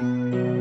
Música